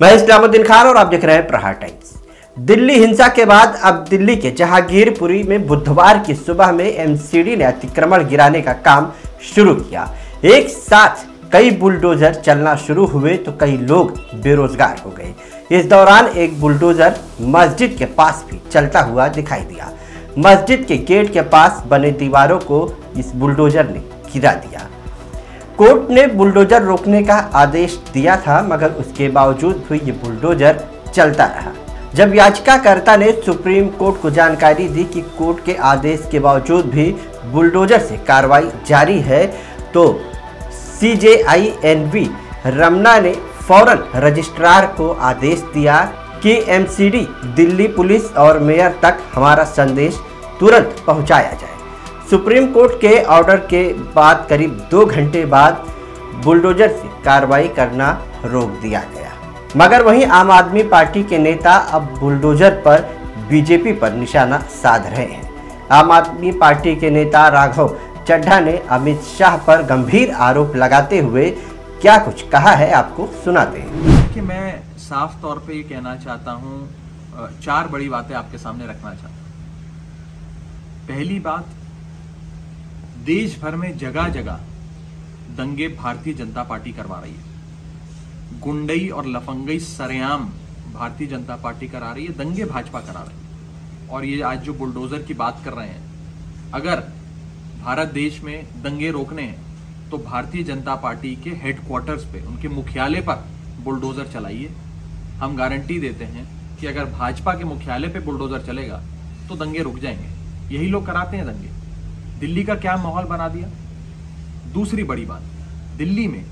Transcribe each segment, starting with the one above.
मैं इस्लामुद्दीन खान और आप देख रहे हैं प्रहार टाइम्स। दिल्ली हिंसा के बाद अब दिल्ली के जहांगीरपुरी में बुधवार की सुबह में एमसीडी ने अतिक्रमण गिराने का काम शुरू किया। एक साथ कई बुलडोजर चलना शुरू हुए तो कई लोग बेरोजगार हो गए। इस दौरान एक बुलडोजर मस्जिद के पास भी चलता हुआ दिखाई दिया। मस्जिद के गेट के पास बने दीवारों को इस बुलडोजर ने गिरा दिया। कोर्ट ने बुलडोजर रोकने का आदेश दिया था, मगर उसके बावजूद भी ये बुलडोजर चलता रहा। जब याचिकाकर्ता ने सुप्रीम कोर्ट को जानकारी दी कि कोर्ट के आदेश के बावजूद भी बुलडोजर से कार्रवाई जारी है तो C J I N V Ramana ने फ़ौरन रजिस्ट्रार को आदेश दिया। कि एमसीडी दिल्ली पुलिस और मेयर तक हमारा संदेश तुरंत पहुँचाया जाए। सुप्रीम कोर्ट के ऑर्डर के बाद करीब दो घंटे बाद बुलडोजर से कार्रवाई करना रोक दिया गया। मगर वहीं आम आदमी पार्टी के नेता अब बुलडोजर पर बीजेपी पर निशाना साध रहे हैं। आम आदमी पार्टी के नेता राघव चड्ढा ने अमित शाह पर गंभीर आरोप लगाते हुए क्या कुछ कहा है आपको सुनाते हैं। कि मैं साफ़ तौर पे ये कहना चाहता हूँ चार बड़ी बातें आपके सामने रखना चाहता हूँ। पहली बात देश भर में जगह जगह दंगे भारतीय जनता पार्टी करवा रही है। गुंडई और लफंगई सरेआम भारतीय जनता पार्टी करा रही है, दंगे भाजपा करा रही है। और ये आज जो बुलडोजर की बात कर रहे हैं, अगर भारत देश में दंगे रोकने हैं तो भारतीय जनता पार्टी के हेडक्वार्टर्स पे, उनके मुख्यालय पर बुलडोजर चलाइए। हम गारंटी देते हैं कि अगर भाजपा के मुख्यालय पे बुलडोजर चलेगा तो दंगे रुक जाएँगे। यही लोग कराते हैं दंगे। दिल्ली का क्या माहौल बना दिया? दूसरी बड़ी बात, दिल्ली में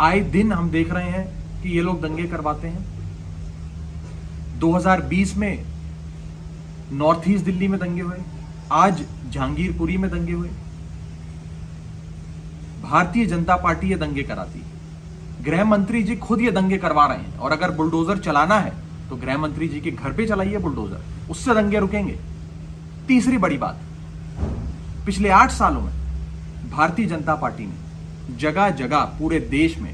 आए दिन हम देख रहे हैं कि ये लोग दंगे करवाते हैं। 2020 में नॉर्थ ईस्ट दिल्ली में दंगे हुए, आज जहांगीरपुरी में दंगे हुए। भारतीय जनता पार्टी ये दंगे कराती है। गृह मंत्री जी खुद ये दंगे करवा रहे हैं, और अगर बुलडोजर चलाना है तो गृह मंत्री जी के घर पे चलाइए बुलडोजर, उससे दंगे रुकेंगे। तीसरी बड़ी बात पिछले आठ सालों में भारतीय जनता पार्टी ने जगह जगह पूरे देश में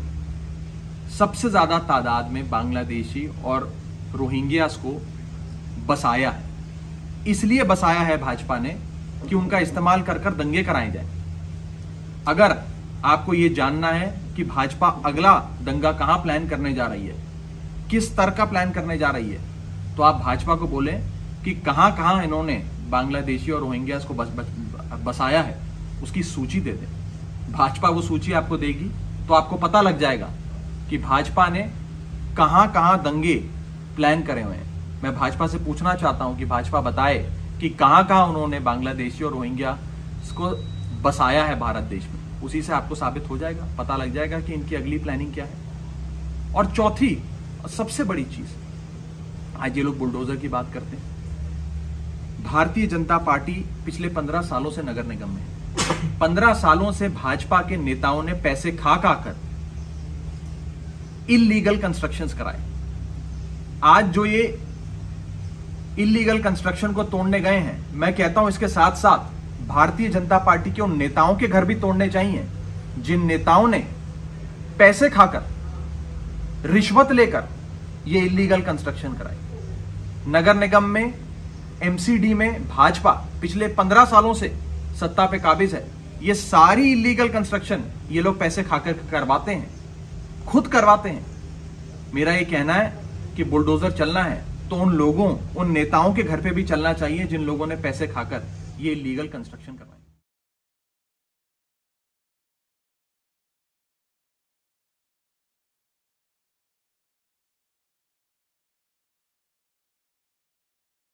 सबसे ज़्यादा तादाद में बांग्लादेशी और रोहिंग्यास को बसाया है। इसलिए बसाया है भाजपा ने कि उनका इस्तेमाल कर कर दंगे कराए जाए। अगर आपको यह जानना है कि भाजपा अगला दंगा कहाँ प्लान करने जा रही है, किस स्तर का प्लान करने जा रही है तो आप भाजपा को बोले कि कहाँ कहाँ इन्होंने बांग्लादेशी और रोहिंग्यास को बस, बस बसाया है उसकी सूची दे दे। भाजपा वो सूची आपको देगी तो आपको पता लग जाएगा कि भाजपा ने कहाँ कहाँ दंगे प्लान करे हुए हैं। मैं भाजपा से पूछना चाहता हूँ कि भाजपा बताए कि कहाँ कहाँ उन्होंने बांग्लादेशी और रोहिंग्या को बसाया है भारत देश में। उसी से आपको साबित हो जाएगा पता लग जाएगा कि इनकी अगली प्लानिंग क्या है। और चौथी सबसे बड़ी चीज़ आज ये लोग बुलडोजर की बात करते हैं। भारतीय जनता पार्टी पिछले पंद्रह सालों से नगर निगम में पंद्रह सालों से भाजपा के नेताओं ने पैसे खा खा कर इलीगल कंस्ट्रक्शन कराए। आज जो ये इलीगल कंस्ट्रक्शन को तोड़ने गए हैं, मैं कहता हूँ इसके साथ साथ भारतीय जनता पार्टी के उन नेताओं के घर भी तोड़ने चाहिए, जिन नेताओं ने पैसे खाकर, रिश्वत लेकर ये इलीगल कंस्ट्रक्शन कराई नगर निगम में एमसीडी में भाजपा पिछले पंद्रह सालों से सत्ता पे काबिज है। ये सारी इलीगल कंस्ट्रक्शन ये लोग पैसे खाकर करवाते हैं, खुद करवाते हैं। मेरा ये कहना है कि बुलडोजर चलना है तो उन लोगों, उन नेताओं के घर पे भी चलना चाहिए जिन लोगों ने पैसे खाकर ये इलीगल कंस्ट्रक्शन करवाए